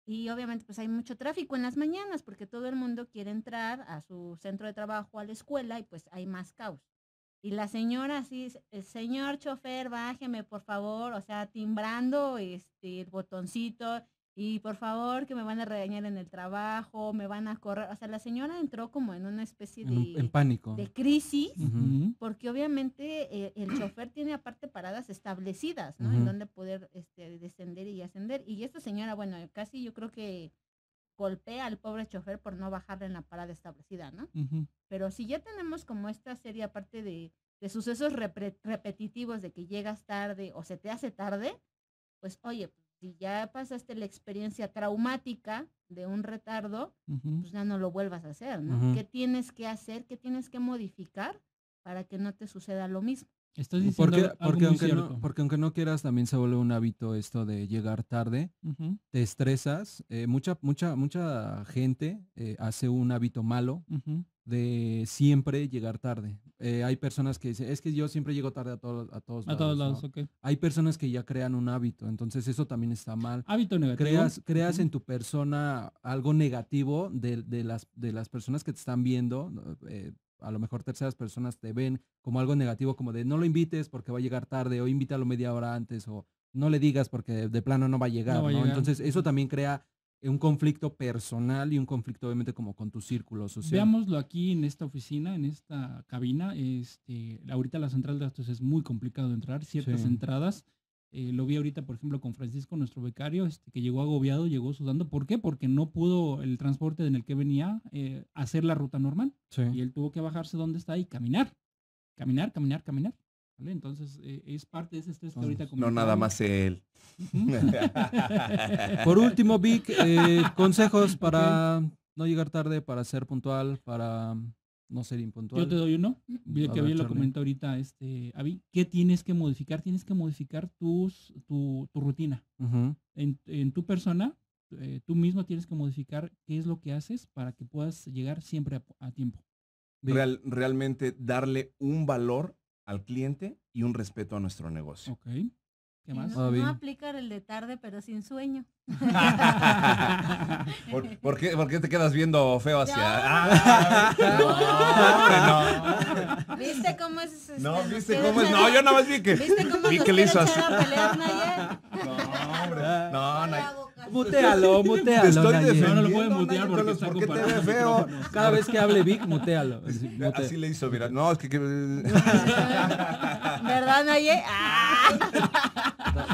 y obviamente pues hay mucho tráfico en las mañanas porque todo el mundo quiere entrar a su centro de trabajo, a la escuela y pues hay más caos. Y la señora así, eh, señor chofer, bájeme por favor, o sea, timbrando este, el botoncito y por favor que me van a regañar en el trabajo, me van a correr. O sea, la señora entró como en una especie En, un- de, en pánico. de crisis porque obviamente eh, el chofer tiene aparte paradas establecidas, ¿no? En donde poder este, descender y ascender. Y esta señora, bueno, casi yo creo que golpea al pobre chofer por no bajarle en la parada establecida, ¿no? Pero si ya tenemos como esta serie aparte de, de sucesos repetitivos de que llegas tarde o se te hace tarde, pues oye, si ya pasaste la experiencia traumática de un retardo, pues ya no lo vuelvas a hacer, ¿no? ¿Qué tienes que hacer? ¿Qué tienes que modificar para que no te suceda lo mismo? Estás diciendo Porque, algo porque, muy aunque cierto. no, porque aunque no quieras, también se vuelve un hábito esto de llegar tarde. Te estresas. eh, mucha, mucha, mucha gente eh, hace un hábito malo de siempre llegar tarde. Eh, hay personas que dicen, es que yo siempre llego tarde a, todos a todos A lados. todos ¿no? lados, ok. Hay personas que ya crean un hábito, entonces eso también está mal. Hábito negativo. Creas, creas en tu persona algo negativo de, de las, de las personas que te están viendo. A lo mejor terceras personas te ven como algo negativo, como de no lo invites porque va a llegar tarde, o invítalo media hora antes, o no le digas porque de plano no va a llegar. va a ¿no? llegar. Entonces eso también crea un conflicto personal y un conflicto obviamente como con tu círculo social. Veámoslo aquí en esta oficina, en esta cabina. Este, ahorita la central de datos es muy complicado entrar, ciertas Sí. entradas. Eh, lo vi ahorita, por ejemplo, con Francisco, nuestro becario, este, que llegó agobiado, llegó sudando. ¿Por qué? Porque no pudo el transporte en el que venía eh, hacer la ruta normal. Sí. Y él tuvo que bajarse donde está y caminar. Caminar, caminar, caminar. ¿vale? Entonces, eh, es parte de ese estrés que ahorita No nada más él. Por último, Vic, eh, consejos para no llegar tarde, para ser puntual, para no ser impuntual. Yo te doy uno, bien A que ver, bien lo comentó ahorita este Avi. ¿Qué tienes que modificar? Tienes que modificar tus, tu, tu rutina. En, en tu persona, eh, tú mismo tienes que modificar qué es lo que haces para que puedas llegar siempre a, a tiempo. Real- realmente darle un valor al cliente y un respeto a nuestro negocio. Ok. ¿Qué más? No, Ah, bien. no aplicar el de tarde, pero sin sueño. ¿Por, por qué, por qué te quedas viendo feo hacia.? Ah, no, hombre, ¿Viste cómo es? este, no. No, ¿viste cómo es? No, yo nada más vi que. ¿Viste cómo vi que le hizo así. No, hombre. No, No no. Mutealo, Te mutealo. estoy. No, no lo puede mutear porque está ¿por qué te ve feo? Cada vez que hable Vic, mutealo. Así. Así le hizo, mira. No, es que. que- ¿Verdad, Naye? ¡Ah!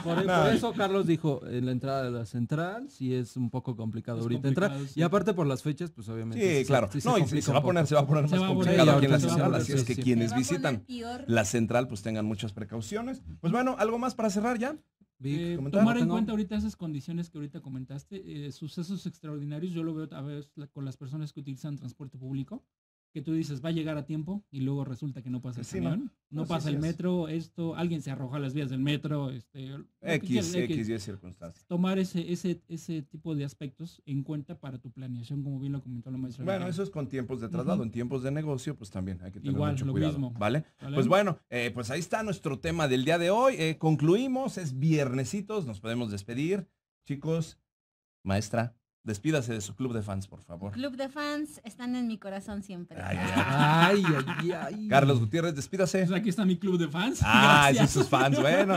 Por, eso Carlos dijo en la entrada de la central, sí es un poco complicado Es ahorita entrar. sí. Y aparte por las fechas, pues obviamente. Sí, claro. sí No, y complica se va a poner, se va a poner Se más va a poner- complicado aquí en la se central, así es que quienes Se visitan la central, pues tengan muchas precauciones. Pues bueno, ¿algo más para cerrar ya? Vic, Eh, tomar en tengo- cuenta ahorita esas condiciones que ahorita comentaste, eh, sucesos extraordinarios, yo lo veo a veces con las personas que utilizan transporte público, que tú dices va a llegar a tiempo y luego resulta que no pasa el Sí, no. camión, no, No, sí, pasa sí el metro, esto, alguien se arroja a las vías del metro, este, X, X, Y circunstancias. tomar ese, ese, ese tipo de aspectos en cuenta para tu planeación, como bien lo comentó la maestra. Bueno, eso es con tiempos de traslado. En tiempos de negocio, pues también hay que tener Igual, mucho lo cuidado. mismo. ¿Vale? ¿vale? Pues bueno, eh, pues ahí está nuestro tema del día de hoy. Eh, concluimos, es viernesitos, nos podemos despedir. Chicos, maestra, despídase de su club de fans, por favor. Club de fans están en mi corazón siempre. Ay, ay, Ay. Carlos Gutiérrez, despídase. Pues aquí está mi club de fans. Ah, sí, Gracias. sus fans, bueno.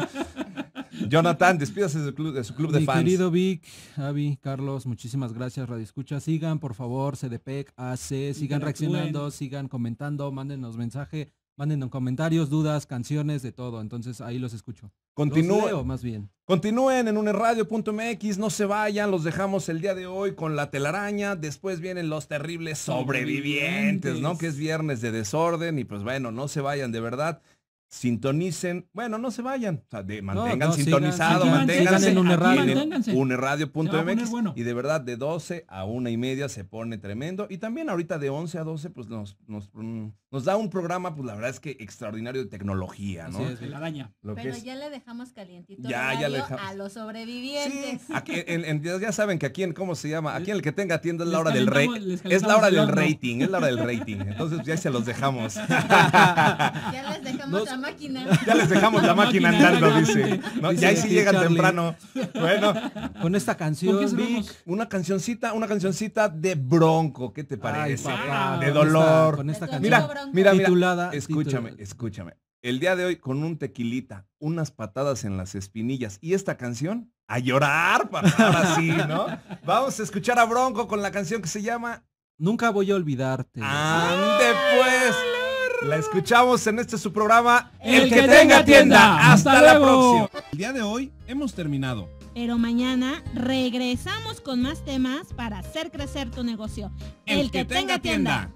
Jonathan, despídase de su club de, su club de Mi fans. querido Vic, Avi, Carlos, muchísimas gracias, Radio Escucha. Sigan, por favor, CDPEC, AC, sigan reaccionando, sigan comentando, mándenos mensaje, mándenos comentarios, dudas, canciones, de todo. Entonces ahí los escucho. Los Continúe- leo, más bien. Continúen en uneradio.mx, no se vayan, los dejamos el día de hoy con la telaraña, después vienen los terribles sobrevivientes, ¿no? Que es viernes de desorden y pues bueno, no se vayan de verdad. Sintonicen, bueno, no se vayan, o sea, de- mantengan no, sintonizado, sigan, manténganse sigan en aquí en uneradio.mx bueno. y de verdad de 12 a una y media se pone tremendo y también ahorita de 11 a 12 pues nos, nos, mm, nos da un programa pues la verdad es que extraordinario de tecnología, ¿no? Así es. La daña. Lo que Pero es- ya le dejamos calientito Ya, ya le dejamos. a los Sí, sobrevivientes. aquí en- en- ya saben que aquí en, ¿cómo se llama? Aquí en el que tenga tienda es la hora del rey. Es la hora del rating, es la hora del rating. Entonces ya se los dejamos. Ya les dejamos máquina. Ya les dejamos la La máquina máquina, andando, dice. ¿no? Dice Ya ahí sí llegan Charlie. temprano. Bueno, Con esta canción, ¿Con Vic, una cancioncita, una cancioncita de bronco. ¿Qué te ay, parece? papá, de con dolor. esta- Con esta canción. Mira, mira, mira. Titulada- Escúchame, titulada- escúchame. El día de hoy con un tequilita, unas patadas en las espinillas y esta canción, a llorar, papá, ahora sí, ¿no? Vamos a escuchar a Bronco con la canción que se llama Nunca voy a olvidarte. Ande pues. La escuchamos en este su programa El que tenga tienda. Hasta, Hasta la luego. próxima. El día de hoy hemos terminado. Pero mañana regresamos con más temas para hacer crecer tu negocio. El, que, tenga tienda.